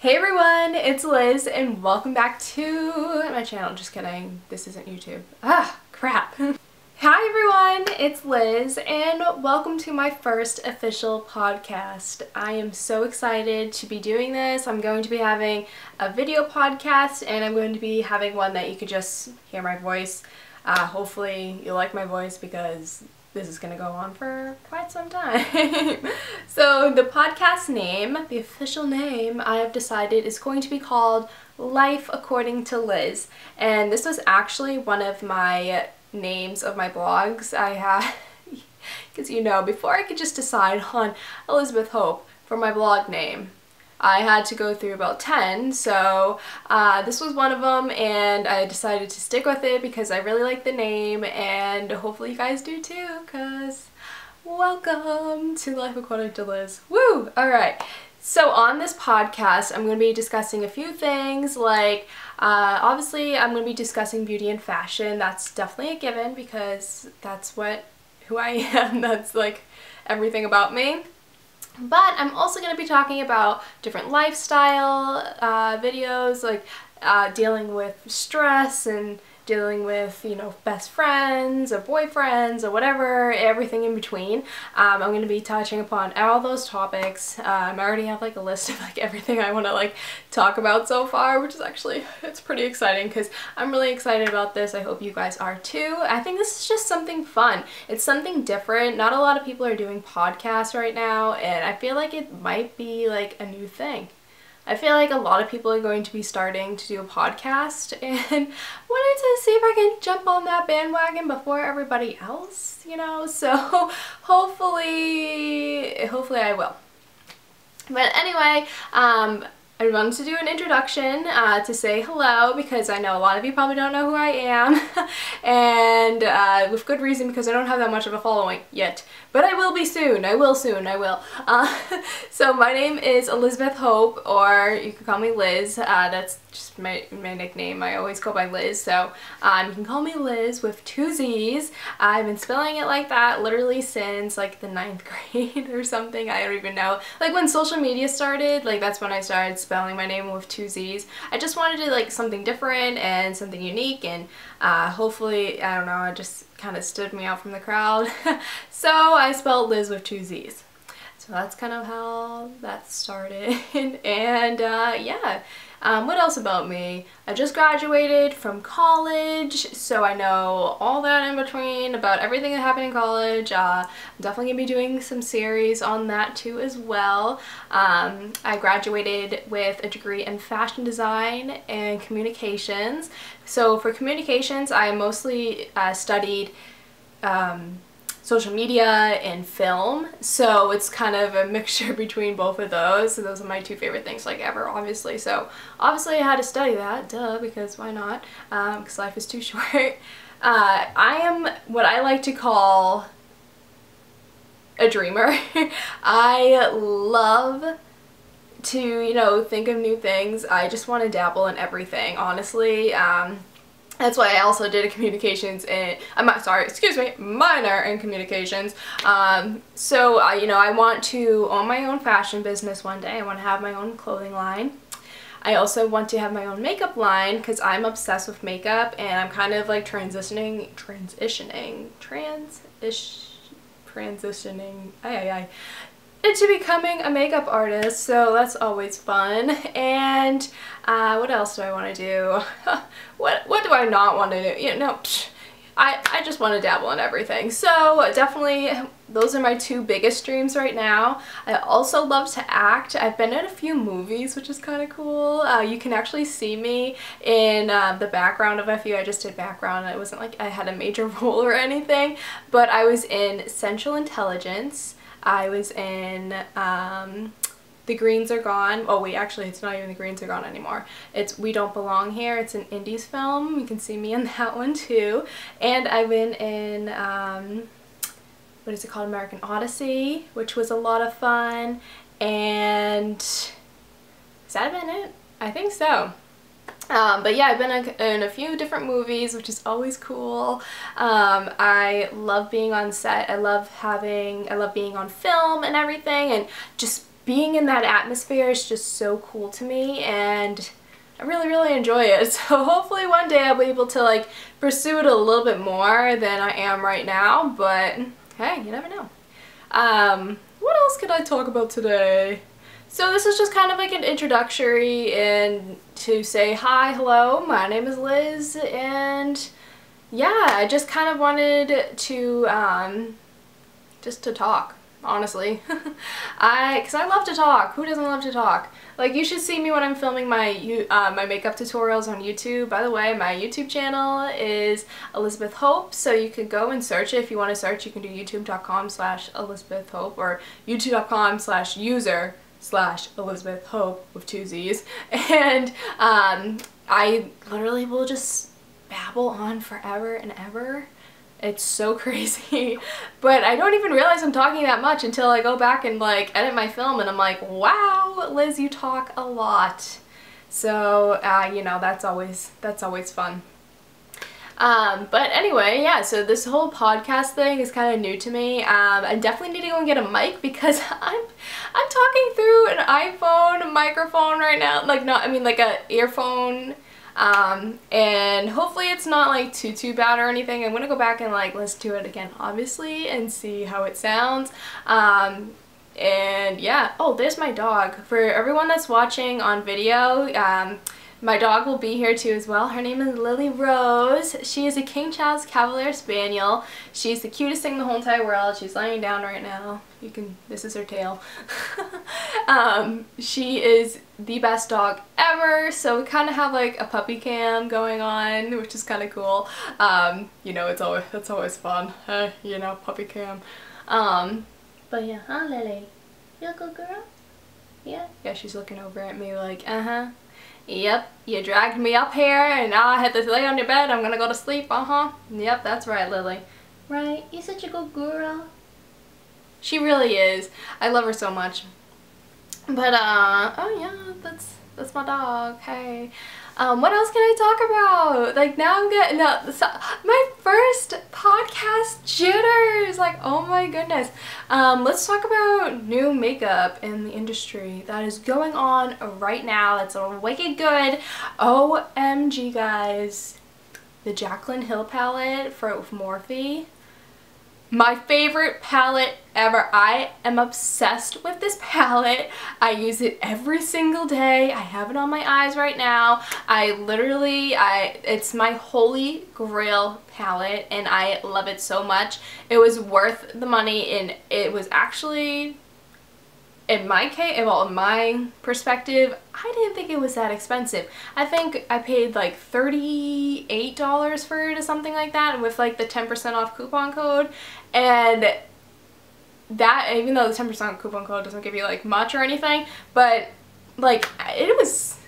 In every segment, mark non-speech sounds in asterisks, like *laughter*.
Hey everyone, it's Lizz and welcome back to my channel. Just kidding, this isn't YouTube. Ah, crap. *laughs* Hi everyone, it's Lizz and welcome to my first official podcast. I am so excited to be doing this. I'm going to be having a video podcast and I'm going to be having one that you could just hear my voice. Uh, hopefully you like my voice because this is going to go on for quite some time. *laughs* so the podcast name, the official name I have decided is going to be called Life According to Lizz. And this was actually one of my names of my blogs I had, *laughs* because you know, before I could just decide on Elizzabeth Hope for my blog name, I had to go through about 10 so uh, this was one of them and I decided to stick with it because I really like the name and hopefully you guys do too because welcome to Life According to Lizz. Woo! Alright, so on this podcast I'm going to be discussing a few things like uh, obviously I'm going to be discussing beauty and fashion. That's definitely a given because that's what who I am. *laughs* That's like everything about me. But I'm also going to be talking about different lifestyle uh, videos, like uh, dealing with stress and dealing with, you know, best friends or boyfriends or whatever, everything in between. Um, I'm going to be touching upon all those topics. Um, I already have like a list *laughs* of like everything I want to like talk about so far, which is actually, it's pretty exciting because I'm really excited about this. I hope you guys are too. I think this is just something fun. It's something different. Not a lot of people are doing podcasts right now and I feel like it might be like a new thing. I feel like a lot of people are going to be starting to do a podcast *laughs* and wanted to see if I can jump on that bandwagon before everybody else, you know, *laughs* so hopefully, hopefully I will. But anyway, um, I wanted to do an introduction uh, to say hello because I know a lot of you probably don't know who I am. *laughs* And uh, with good reason because I don't have that much of a following yet. But I will be soon. I will soon. I will. Uh, *laughs* so my name is Elizabeth Hope or you can call me Lizz. Uh, that's just my, my nickname I always go by Lizz so um, you can call me Lizz with two Z's I've been spelling it like that literally since like the ninth *laughs* grade or something I don't even know like when social media started like that's when I started spelling my name with two Z's. I just wanted to like something different and something unique and uh, hopefully, I don't know, it just kind of stood me out from the crowd. *laughs* so I spelled Lizz with two Z's. So that's kind of how that started *laughs* and uh, yeah. Um, what else about me? I just graduated from college, so I know all that in between about everything that happened in college. Uh, I'm definitely going to be doing some series on that too as well. Um, I graduated with a degree in fashion design and communications. So for communications, I mostly uh, studied um, social media and film. So it's kind of a *laughs* mixture between both of those. So those are my two favorite things like ever obviously. So obviously I had to study that duh because why not? Because um, life is too *laughs* short. Uh, I am what I like to call a dreamer. *laughs* I love to you know think of new things. I just want to dabble in everything honestly. Um, that's why I also did a communications and I'm not sorry, excuse me, minor in communications. Um, so, uh, you know, I want to own my own fashion business one day. I want to have my own clothing line. I also want to have my own makeup line because I'm obsessed with makeup and I'm kind of like transitioning, transitioning, trans-ish, transitioning, ay, into becoming a makeup artist, so that's always fun. And uh, what else do I want to do? *laughs* what what do I not want to do? You know, I, I just want to dabble in everything. So definitely those are my two biggest dreams right now. I also love to act. I've been in a few movies, which is kind of cool. Uh, you can actually see me in uh, the background of a few. I just did background. It wasn't like I had a major *laughs* role or anything, but I was in Central Intelligence. I was in um, The Greens Are Gone. Oh wait, actually it's not even The Greens Are Gone anymore. It's We Don't Belong Here. It's an indies film. You can see me in *laughs* that one too. And I've been in, um, what is it called, American Odyssey, which was a lot of fun. And has that been it? I think so. Um, but yeah, I've been in a few different movies, which is always cool. Um, I love being on set. I love having, I love being on film and everything and just being in that atmosphere is just so cool to me and I really, really enjoy it. *laughs* So hopefully one day I'll be able to like pursue it a little bit more than I am right now, but hey, you never know. Um, what else could I talk about today? So this is just kind of like an introductory and to say hi, hello, my name is Lizz and yeah, I just kind of wanted to um, just to talk honestly. *laughs* I, cause I love to talk. Who doesn't love to talk? Like you should see me when I'm filming my uh, my makeup tutorials on YouTube. By the way, my YouTube channel is Elizzabeth Hope, so you could go and search it. If you want to search, you can do youtube.com slash Elizzabeth Hope or youtube.com slash user slash Elizzabeth Hope with two Z's. *laughs* And um, I literally will just babble on forever and ever it's so *laughs* crazy. but I don't even realize I'm talking that much until I go back and like edit my film and I'm like, wow, Lizz, you talk a lot. So, uh, you know, that's always, that's always fun. Um, but anyway, yeah, so this whole podcast thing is kind of new to me. Um, I definitely need to go and get a mic *laughs* because I'm I'm talking through an iPhone microphone right now. Like not, I mean like a earphone um, and hopefully it's not like too too bad or anything. I'm gonna go back and like listen to it again obviously and see how it sounds. Um, and yeah, oh there's my dog. For everyone that's watching on video, um, my dog will be here too as well. Her name is Lily Rose. She is a King Charles Cavalier Spaniel. She's the cutest thing in the whole entire world. She's laying down right now. You can, this is her tail. *laughs* um, she is the best dog ever. So we kind of have like a puppy cam going on, which is kind of cool. Um, you know, it's always, it's always fun. *laughs* Uh, you know, puppy cam. Um, but yeah, huh Lily? You a good girl? Yeah? Yeah, she's looking over at me like, uh-huh. Yep, you dragged me up here and now I have to lay on your bed. I'm gonna go to sleep. Uh-huh. Yep, that's right, Lily. Right? You're such a good girl. She really is. I love her so much. But, uh, oh yeah, that's, that's my dog. Hey. Um, what else can I talk about? Like now I'm getting no, so, my first podcast jitters. Like oh my goodness. Um, let's talk about new makeup in the industry that is going on right now. It's a wicked good. OMG guys. The Jaclyn Hill palette for Morphe my favorite palette ever. I am obsessed with this *laughs* palette. I use it every single day. I have it on my eyes right now. I literally, I it's my holy grail palette and I love it so much. It was worth the money and it was actually in my case, well, in my perspective, I didn't think it was that expensive. I think I paid like $38 for it or something like that with like the 10% off coupon code. And that, even though the 10% coupon code doesn't give you like much or anything, but like it was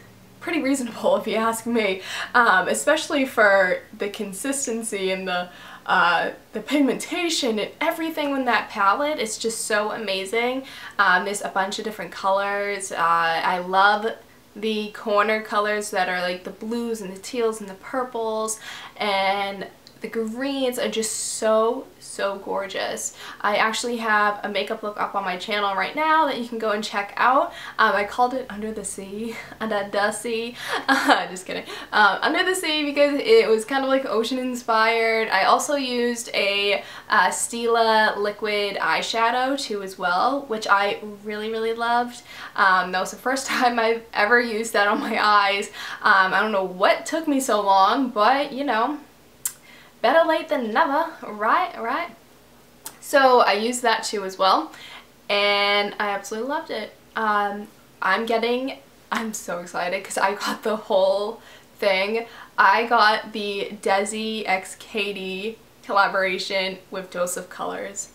pretty reasonable if you ask me, um, especially for the consistency and the uh, the pigmentation and everything in that palette is just so amazing. Um, there's a bunch of different colors. Uh, I love the corner colors that are like the blues and the teals and the purples and the greens are just so, so gorgeous. I actually have a makeup look up on my channel right now that you can go and check out. Um, I called it Under the Sea, *laughs* Under the Sea, *laughs* just kidding. Um, Under the Sea because it was kind of like ocean inspired. I also used a uh, Stila liquid eyeshadow too as well, which I really, really loved. Um, that was the first *laughs* time I've ever used that on my eyes. Um, I don't know what took me so long, but you know, better late than never, right, right? So I used that too as well, and I absolutely loved it. Um, I'm getting, I'm so excited because I got the whole thing. I got the Desi x Katy collaboration with Dose of Colors.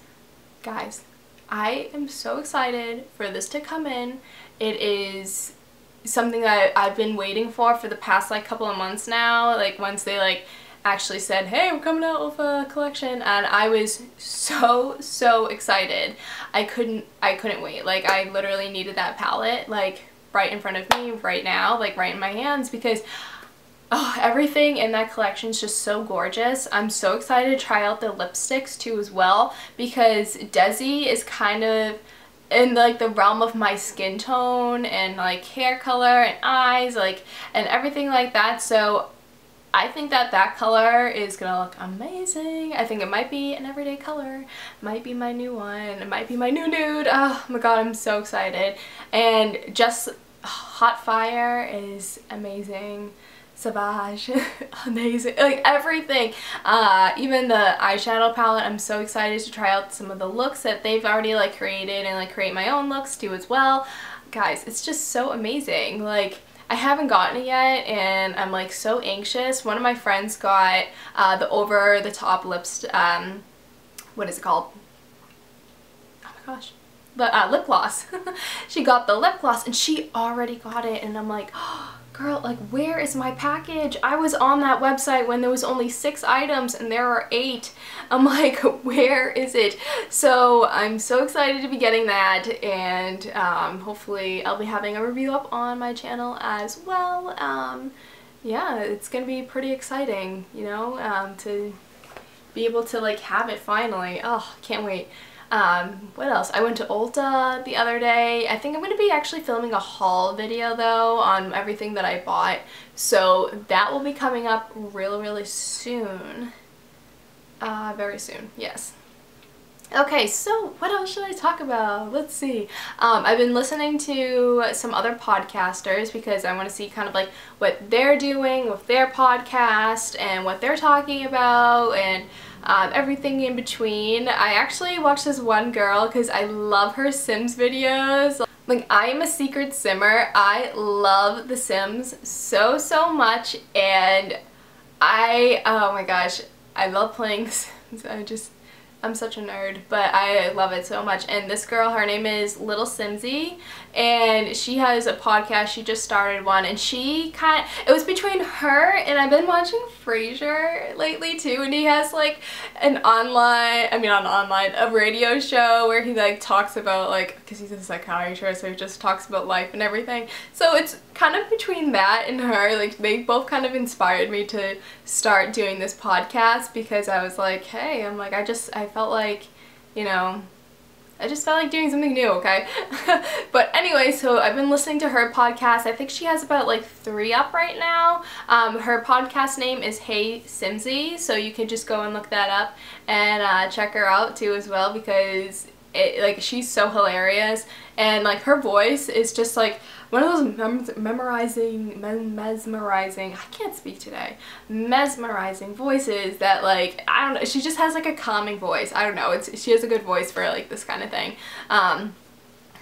Guys, I am so excited for this to come in. It is something that I've been waiting for for the past like couple of months now. Like once they like actually said, hey, we're coming out with a collection, and I was so, so excited. I couldn't, I couldn't wait. Like, I literally needed that palette, like, right in front of me right now, like, right in my hands, because Oh, everything in that collection is just so gorgeous. I'm so excited to try out the lipsticks too as well because Desi is kind of in like the realm of my skin tone and like hair color and eyes like and everything like that so I think that that color is gonna look amazing. I think it might be an everyday color. Might be my new one. It might be my new nude. Oh my god, I'm so excited. And just Hot Fire is amazing. Savage, *laughs* amazing, like everything. Uh, even the eyeshadow palette, I'm so excited to try out some of the looks that they've already like created and like create my own looks too as well. Guys, it's just so amazing. Like, I haven't gotten it yet and I'm like so anxious. One of my friends got uh, the over the top lips, um, what is it called? Oh my gosh. The uh, lip gloss. *laughs* she got the lip gloss and she already got it and I'm like, oh, *gasps* girl, like where is my package? I was on that website when there was only six items and there are eight. I'm *laughs* like, where is it? So I'm so excited to be getting that and um, hopefully I'll be having a review up on my channel as well. Um, yeah, it's gonna be pretty exciting, you know, um, to be able to like have it finally. Oh, can't wait. Um, what else? I went to Ulta the other day. I think I'm going to be actually filming a haul video though on everything that I bought. So that will be coming up really, really soon. Uh, very soon, yes. Okay, so what else should I talk about? Let's see. Um, I've been listening to some other podcasters because I want to see kind of like what they're doing with their podcast and what they're talking about and um, everything in between. I actually watched this one girl because I love her Sims videos. Like, I am a secret simmer. I love The Sims so, so much, and I, oh my gosh, I love playing *laughs* The Sims. I just, I'm such a nerd, but I love it so much. And this girl, her name is Little Simsy, and she has a podcast. She just started one, and she kind of, it was between her and I've been watching Frasier lately too, and he has like an online, I mean not online, a radio show where he like talks about like, because he's a psychiatrist, so he just talks about life and everything. So it's kind of between that and her, like they both kind of inspired me to start doing this podcast because I was like, hey, I'm like, I just, I felt like, you know, I just felt like doing something new, okay? *laughs* but anyway, so I've been listening to her podcast. I think she has about like three up right now. Um, her podcast name is Hey Simsy, so you can just go and look that up and uh, check her out too as well because it, like she's so hilarious and like her voice is just like one of those mem memorizing, mem mesmerizing, I can't speak today, mesmerizing voices that like, I don't know, she just has like a calming voice. I don't know, it's she has a good voice for like this kind of thing. Um,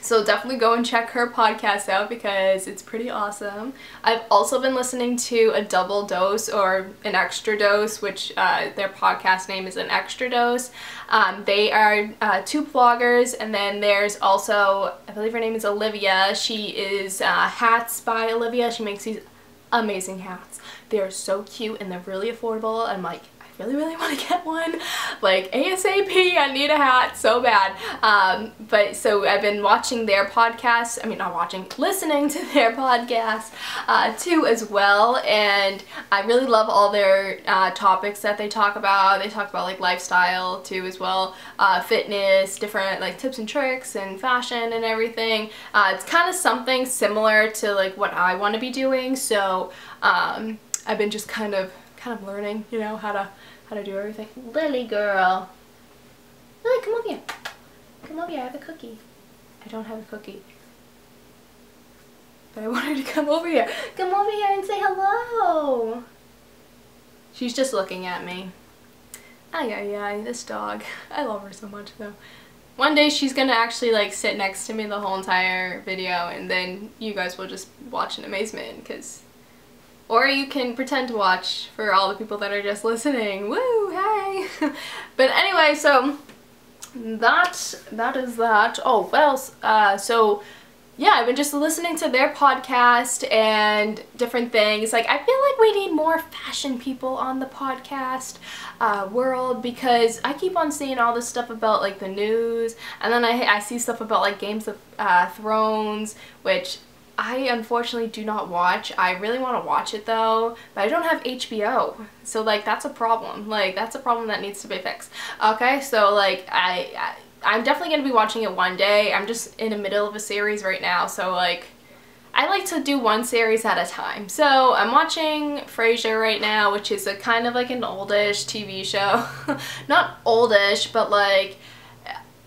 so definitely go and check her podcast out because it's pretty awesome. I've also been listening to a double dose or an extra dose, which uh, their podcast name is an extra dose. Um, they are uh, two bloggers and then there's also, I believe her name is Olivia. She is uh, Hats by Olivia. She makes these amazing hats. They are so cute and they're really affordable. I'm like, really, really want to get one. Like, ASAP, I need a hat so bad. Um, but so I've been watching their podcast, I mean, not watching, listening to their podcast uh, too as well. And I really love all their uh, topics that they talk about. They talk about like lifestyle too as well, uh, fitness, different like tips and tricks and fashion and everything. Uh, it's kind of something similar to like what I want to be doing. So um, I've been just kind of kind of learning, you know, how to how to do everything. Lily girl. Lily, come over here. Come over here, I have a cookie. I don't have a cookie. But I *laughs* want her to come over here. Come over here and say hello. She's just looking at me. Ay, ay, ay, this dog. I love her so much though. One day she's gonna actually like sit next to me the whole entire video and then you guys will just watch in amazement because or you can pretend to watch for all the people that are just listening. Woo, hey! *laughs* but anyway, so that that is that. Oh, what else? Uh, so yeah, I've been just listening to their podcast and different things. Like, I feel like we need more fashion people on the podcast uh, world because I keep on seeing all this stuff about, like, the news. And then I, I see stuff about, like, Games of uh, Thrones, which I unfortunately do not watch. I really want to watch it though, but I don't have HBO. So like that's a problem. Like that's a problem that needs to be fixed. Okay, so like I, I I'm definitely going to be watching it one day. I'm just in the middle of a series right now, so like I like to do one series at a time. So I'm watching Frasier right now, which is a kind of like an oldish TV show. *laughs* Not oldish, but like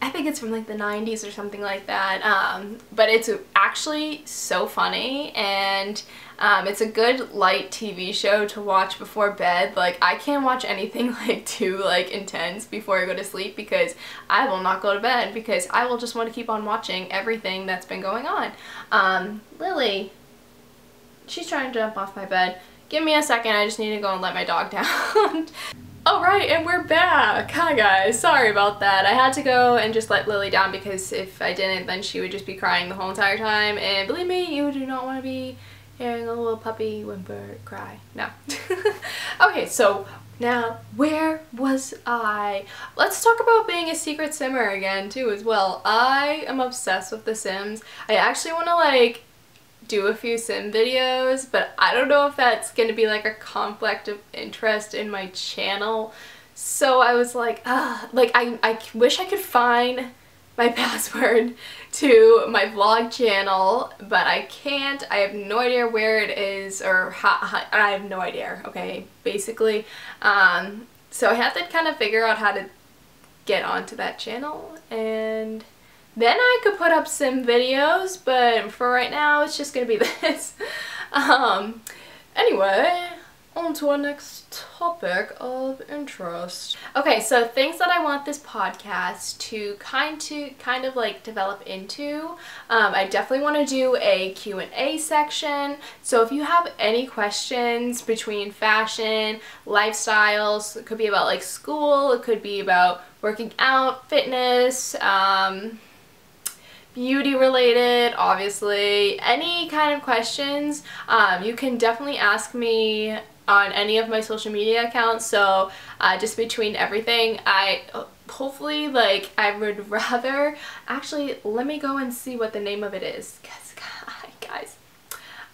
I think it's from like the 90s or something like that. Um, but it's actually so funny and um, it's a good light TV show to watch before bed. Like I can't watch anything *laughs* like too like intense before I go to sleep because I will not go to bed because I will just want to keep on watching everything that's been going on. Um, Lily, she's trying to jump off my bed. Give me a second, I just need to go and let my dog *laughs* down. Oh, Alright, and we're back! Hi guys, sorry about that. I had to go and just let Lily down because if I didn't then she would just be crying the whole entire time and believe me, you do not want to be hearing a little puppy whimper cry. No. *laughs* okay, so now where was I? Let's talk about being a secret simmer again too as well. I am obsessed with The Sims. I actually want to like do a few sim videos, but I don't know if that's going to be like a conflict of interest in my channel. So I was like, ah, like I, I wish I could find my *laughs* password to my vlog channel, but I can't. I have no idea where it is or how, how I have no idea, okay, basically. Um, so I have to kind of figure out how to get onto that channel and then I could put up some videos, but for right now, it's just gonna be *laughs* this. um, anyway, on to our next topic of interest. Okay, so things that I want this podcast to kind to kind of like develop into. Um, I definitely want to do a Q&A section. So if you have any questions between fashion, lifestyles, it could be about like school, it could be about working out, fitness, um, beauty related, obviously, any kind of questions, um, you can definitely ask me on any of my social media accounts. So uh, just between everything, I hopefully like I would *laughs* rather actually let me go and see what the name of it is because *laughs* guys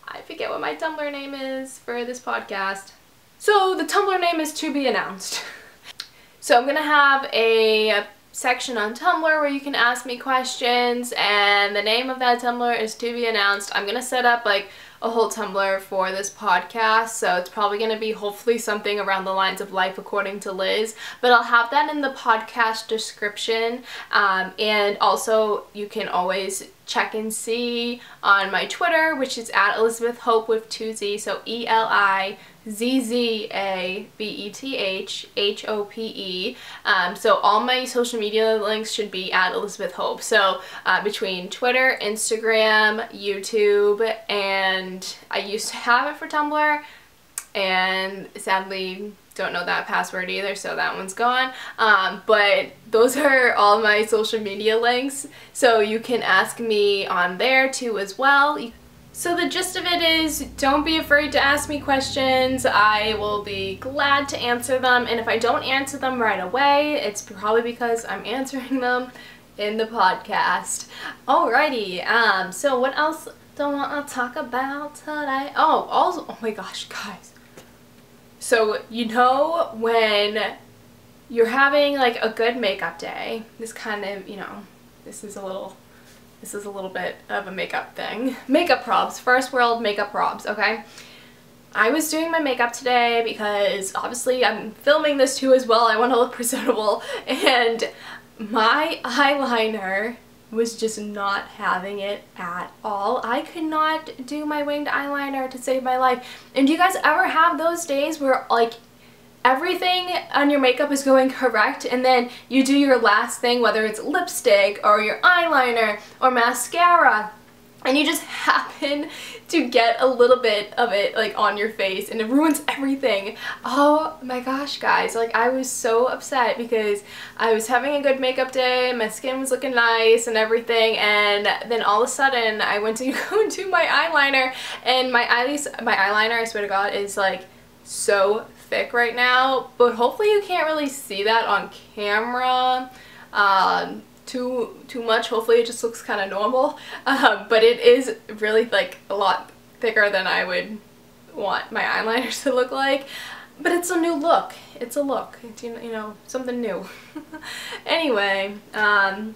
I forget what my Tumblr name is for this podcast. So the Tumblr name is to be announced. *laughs* so I'm gonna have a section on Tumblr where you can ask me questions and the name of that Tumblr is to be announced. I'm going to set up like a whole Tumblr for this podcast so it's probably going to be hopefully something around the lines of life according to Lizz but I'll have that in the podcast description um, and also you can always check and see on my Twitter which is at Elizzabeth Hope with two Z so E-L-I Z-Z-A-B-E-T-H-H-O-P-E. Um, so all my social media links should be at Elizzabeth Hope. So uh, between Twitter, Instagram, YouTube, and I used to have it for Tumblr, and sadly don't know that password either, so that one's gone. Um, but those are all my social media links, so you can ask me on there too as well. You so the gist of it is, don't be afraid to ask me questions. I will be glad to answer them. And if I don't answer them right away, it's probably because I'm answering them in the podcast. Alrighty, um, so what else do I want to talk about today? Oh, also, oh my gosh, guys. So, you know when you're having like a good makeup day, this kind of, you know, this is a little this is a little bit of a makeup thing. *laughs* Makeup probs, first world makeup probs, okay? I was doing my makeup today because obviously I'm filming this too as well. I want to look *laughs* presentable and my eyeliner was just not having it at all. I could not do my winged eyeliner to save my life. And do you guys ever have those days where like everything on your makeup is going correct and then you do your last thing whether it's lipstick or your eyeliner or mascara and you just *laughs* happen to get a little bit of it like on your face and it ruins everything. Oh my gosh guys, like I was so upset because I was having a good makeup day, my skin was looking nice and everything and then all of a sudden I went to *laughs* go do my eyeliner and my eyes my eyeliner I swear to god is like so thick right now, but hopefully you can't really see that on camera um, too too much. Hopefully it just looks kind of normal, *laughs* um, but it is really like a lot thicker than I would want my *laughs* eyeliners to look like. but it's a new look. It's a look. It's, you know, something new. *laughs* anyway, um,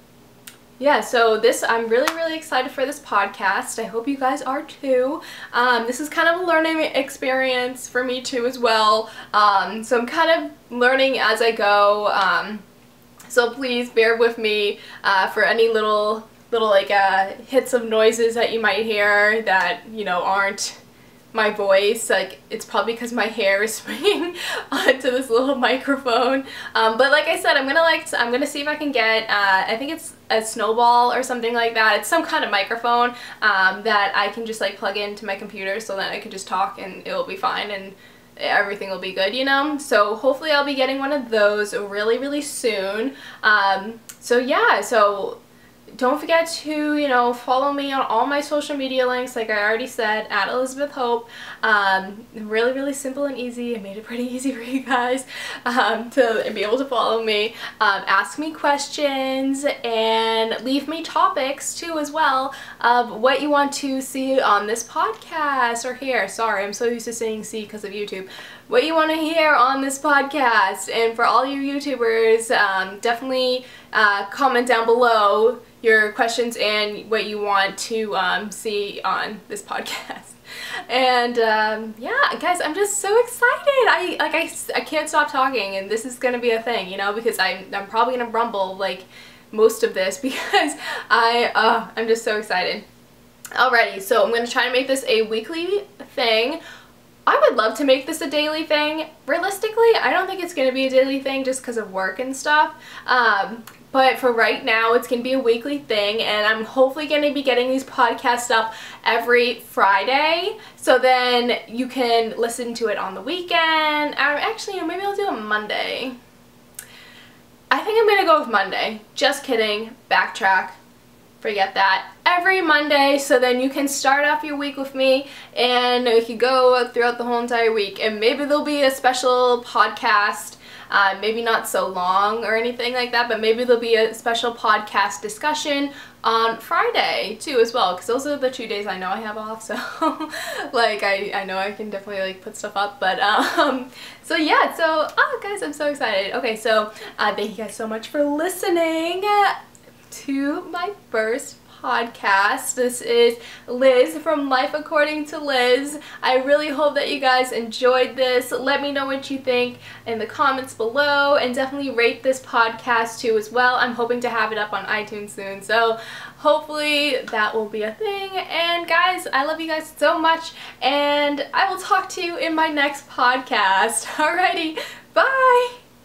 yeah, so this, I'm really, really excited for this podcast. I hope you guys are too. Um, this is kind of a learning experience for me too as well. Um, so I'm kind of learning as I go. Um, so please bear with me uh, for any little, little like uh, hits of noises that you might hear that, you know, aren't my voice like it's probably because my hair is *laughs* swinging onto this little microphone. Um, but like I said I'm gonna like I'm gonna see if I can get uh, I think it's a snowball or something like that. It's some kind of microphone um, that I can just like plug into my computer so that I can just talk and it'll be fine and everything will be good you know? So hopefully I'll be getting one of those really really soon. Um, so yeah so don't forget to, you know, follow me on all my social media links, like I already said, at Elizzabeth Hope. Um, really, really simple and easy. I made it pretty *laughs* easy for you guys um, to be able to follow me. Um, ask me questions and leave me topics too as well of what you want to see on this podcast or here. Sorry, I'm so used to saying see because of YouTube what you want to hear on this podcast. And for all you YouTubers, um, definitely uh, comment down below your questions and what you want to um, see on this podcast. *laughs* And um, yeah, guys, I'm just so excited. I like I, I can't stop talking, and this is gonna be a thing, you know, because I'm I'm probably gonna rumble like most of this *laughs* because I uh, I'm just so excited. Alrighty, so I'm gonna try to make this a weekly thing. I would love to make this a daily thing. Realistically, I don't think it's going to be a daily thing just because of work and stuff. Um, but for right now, it's going to be a weekly thing, and I'm hopefully going to be getting these podcasts up every Friday, so then you can listen to it on the weekend. Or actually, maybe I'll do it Monday. I think I'm going to go with Monday. Just kidding. Backtrack forget that every Monday so then you can start off your week with me and you can go throughout the whole entire week and maybe there'll be a special podcast uh, maybe not so long or anything like that but maybe there'll be a special podcast discussion on Friday too as well because those are the two days I know I have off so *laughs* like I, I know I can definitely like put stuff up but um so yeah so oh guys I'm so excited. Okay so uh, thank you guys so much for listening to my first podcast. This is Lizz from Life According to Lizz. I really hope that you guys enjoyed this. Let me know what you think in the comments below and definitely rate this podcast too as well. I'm hoping to have it up on iTunes soon. So hopefully that will be a thing. And guys, I love you guys so much and I will talk to you in my next podcast. *laughs* Alrighty, bye!